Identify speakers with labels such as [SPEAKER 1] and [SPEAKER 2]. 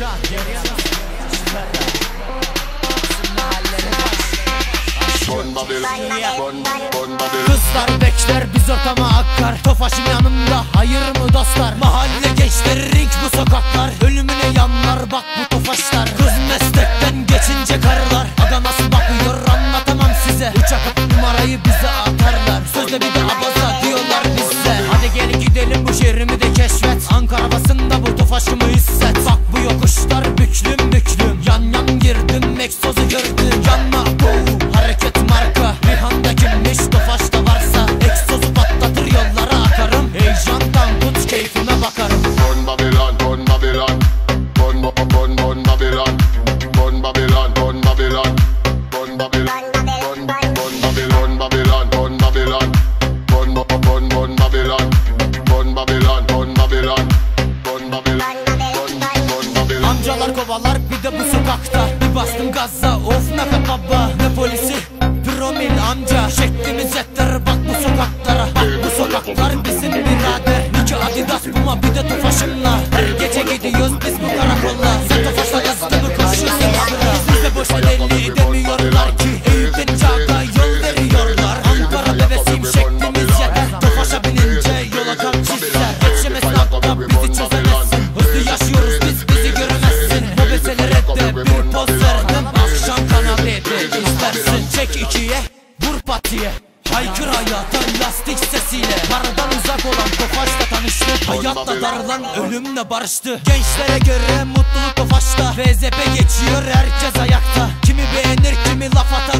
[SPEAKER 1] Uçak yarıya Kızlar bekler biz ortama akar. Tofaşım yanımda hayır mı dostlar? Mahalle gençleri rinç bu sokaklar. Ölümüne yanlar bak bu tofaşlar. Kız meslekten geçince karılar Aga nasıl bakıyor anlatamam size. Uçak numarayı bize atarlar. Sözle bir de bu sokakta Bir bastım gaza. Of ne kadar baba Ne polisi? Promil amca Şeklimiz yeter Bir poz verdim. Akşam kanal D'de istersin Çek ikiye vur patiye. Haykır hayata lastik sesiyle. Paradan uzak olan Tofaş'la tanıştı. Hayatta darılan ölümle barıştı. Gençlere göre mutluluk Tofaş'ta. VZP geçiyor herkes ayakta. Kimi beğenir kimi laf atar